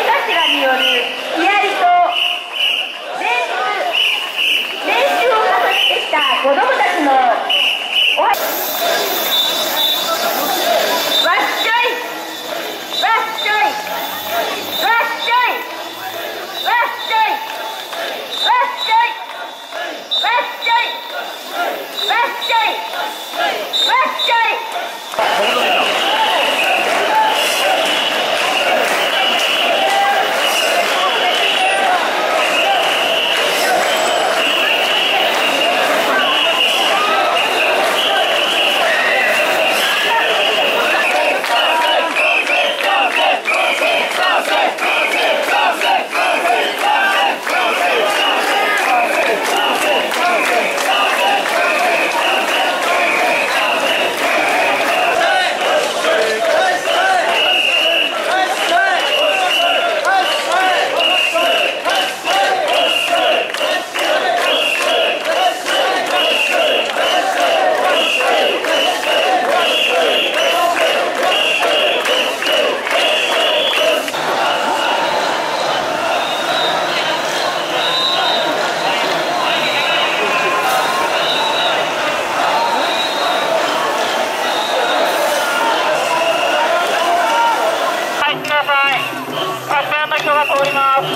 頭によるヒアと練習練習をてきた子たちのわっしょい車両が通ります。